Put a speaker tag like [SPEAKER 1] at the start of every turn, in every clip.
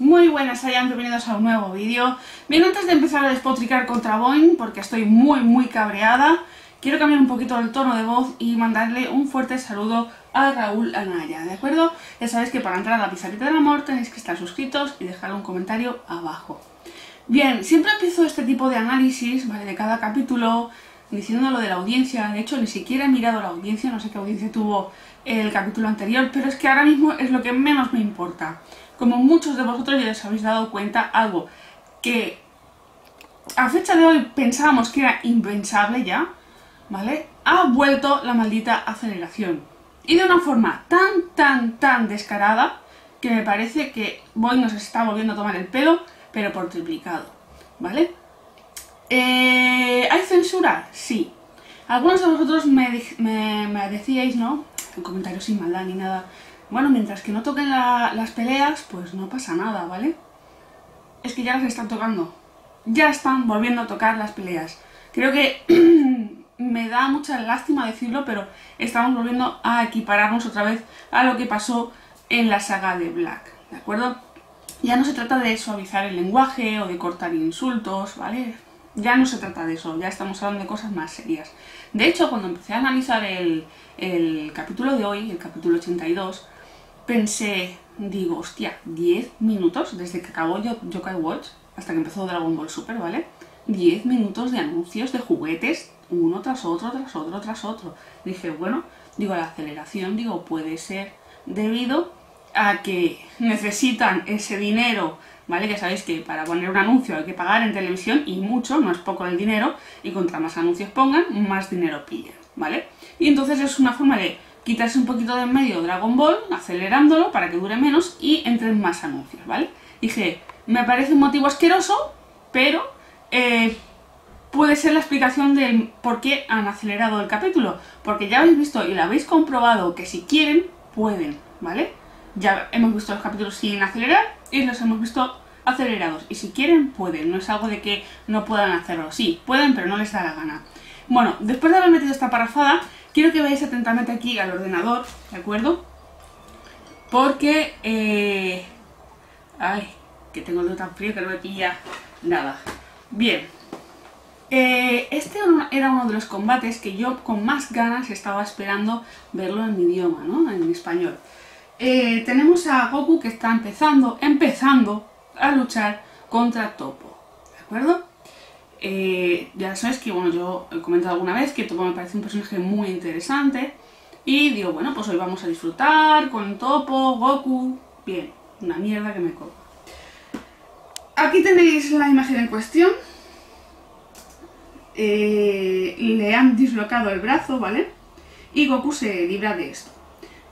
[SPEAKER 1] Muy buenas, hayan bienvenidos a un nuevo vídeo. Bien, antes de empezar a despotricar contra Boeing, porque estoy muy muy cabreada, quiero cambiar un poquito el tono de voz y mandarle un fuerte saludo a Raúl Anaya, ¿de acuerdo? Ya sabéis que para entrar a la pizarrita del amor tenéis que estar suscritos y dejar un comentario abajo. Bien, siempre empiezo este tipo de análisis, ¿vale? De cada capítulo, diciendo lo de la audiencia. De hecho, ni siquiera he mirado la audiencia, no sé qué audiencia tuvo el capítulo anterior, pero es que ahora mismo es lo que menos me importa. Como muchos de vosotros ya os habéis dado cuenta, algo que a fecha de hoy pensábamos que era impensable ya, ¿vale? Ha vuelto la maldita aceleración. Y de una forma tan, tan, tan descarada que me parece que Boy nos está volviendo a tomar el pelo, pero por triplicado, ¿vale? Eh, ¿Hay censura? Sí. Algunos de vosotros me, me decíais, ¿no? En comentarios sin maldad ni nada, bueno, mientras que no toquen las peleas, pues no pasa nada, ¿vale? Es que ya las están tocando. Ya están volviendo a tocar las peleas. Creo que me da mucha lástima decirlo, pero estamos volviendo a equipararnos otra vez a lo que pasó en la saga de Black, ¿de acuerdo? Ya no se trata de suavizar el lenguaje o de cortar insultos, ¿vale? Ya no se trata de eso, ya estamos hablando de cosas más serias. De hecho, cuando empecé a analizar el, capítulo de hoy, el capítulo 82, pensé, digo, hostia, 10 minutos desde que acabó Yokai Watch hasta que empezó Dragon Ball Super, ¿vale? 10 minutos de anuncios de juguetes, uno tras otro, tras otro, tras otro. Dije, bueno, digo, la aceleración, digo, puede ser debido a que necesitan ese dinero, ¿vale? Ya sabéis que para poner un anuncio hay que pagar en televisión y mucho, no es poco el dinero, y contra más anuncios pongan, más dinero pillan, ¿vale? Y entonces es una forma de quitarse un poquito de en medio Dragon Ball, acelerándolo para que dure menos y entren más anuncios, ¿vale? Dije, me parece un motivo asqueroso, pero eh, puede ser la explicación del por qué han acelerado el capítulo, porque ya habéis visto y lo habéis comprobado que si quieren, pueden, ¿vale? Ya hemos visto los capítulos sin acelerar y los hemos visto acelerados, y si quieren, pueden, no es algo de que no puedan hacerlo, sí, pueden, pero no les da la gana. Bueno, después de haber metido esta parafada, Quiero que veáis atentamente aquí al ordenador, ¿de acuerdo? Porque... Eh... Ay, que tengo el dedo tan frío que no me pilla nada. Bien. Eh, este era uno de los combates que yo con más ganas estaba esperando verlo en mi idioma, ¿no? En español. Eh, tenemos a Goku que está empezando, empezando a luchar contra Topo, ¿de acuerdo? Eh, ya sabes que, bueno, yo he comentado alguna vez que Topo me parece un personaje muy interesante. Y digo, bueno, pues hoy vamos a disfrutar con Topo, Goku. Bien, una mierda que me cojo. Aquí tenéis la imagen en cuestión. Eh, le han dislocado el brazo, ¿vale? Y Goku se libra de esto.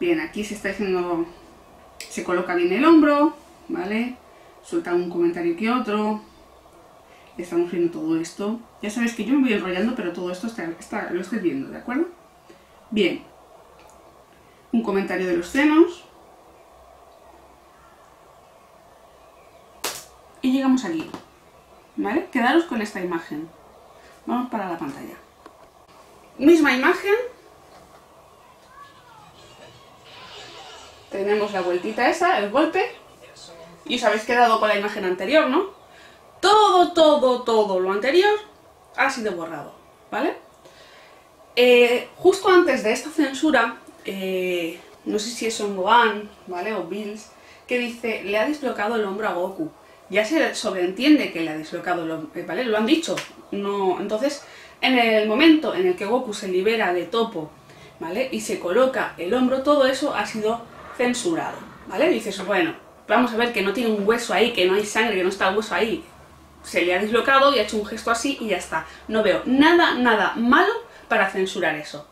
[SPEAKER 1] Bien, aquí se está diciendo... Se coloca bien el hombro, ¿vale? Suelta un comentario que otro, estamos viendo todo esto. Ya sabéis que yo me voy enrollando, pero todo esto está, lo estoy viendo, ¿de acuerdo? Bien. Un comentario de los senos. Y llegamos aquí. ¿Vale? Quedaros con esta imagen. Vamos para la pantalla. Misma imagen. Tenemos la vueltita esa, el golpe. Y os habéis quedado con la imagen anterior, ¿no? Todo, todo, todo lo anterior ha sido borrado, ¿vale? Eh, justo antes de esta censura, eh, no sé si es Son Gohan, ¿vale? O Bills, que dice, le ha dislocado el hombro a Goku. Ya se sobreentiende que le ha dislocado el hombro, ¿vale? Lo han dicho. No, entonces, en el momento en el que Goku se libera de Topo, ¿vale? Y se coloca el hombro, todo eso ha sido censurado, ¿vale? dices, bueno, vamos a ver que no tiene un hueso ahí, que no hay sangre, que no está el hueso ahí se le ha dislocado y ha hecho un gesto así y ya está. No veo nada, nada malo para censurar eso.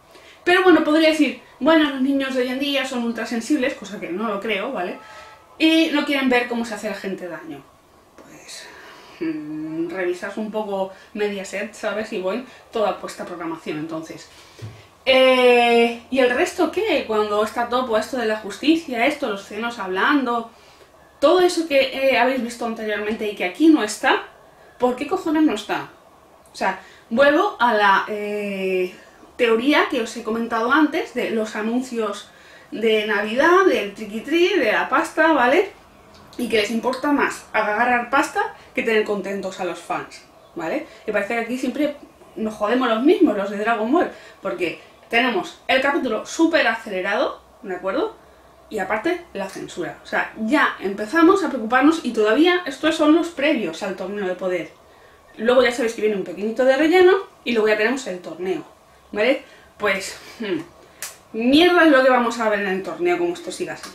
[SPEAKER 1] Pero bueno, podría decir, bueno, los niños de hoy en día son ultrasensibles, cosa que no lo creo, ¿vale? Y no quieren ver cómo se hace la gente daño. Pues mmm, revisas un poco Mediaset, ¿sabes? Y voy toda puesta programación, entonces. Eh, ¿Y el resto qué? Cuando está todo esto de la justicia, esto, los cenos hablando, todo eso que eh, habéis visto anteriormente y que aquí no está, ¿por qué cojones no está? O sea, vuelvo a la eh, teoría que os he comentado antes de los anuncios de Navidad, del triqui de la pasta, ¿vale? y que les importa más agarrar pasta que tener contentos a los fans, ¿vale? Y parece que aquí siempre nos jodemos los mismos, los de Dragon Ball, porque tenemos el capítulo súper acelerado, ¿de acuerdo? Y aparte, la censura. O sea, ya empezamos a preocuparnos y todavía estos son los previos al torneo de poder. Luego ya sabéis que viene un pequeñito de relleno y luego ya tenemos el torneo, ¿vale? Pues, hmm, mierda es lo que vamos a ver en el torneo como esto siga así.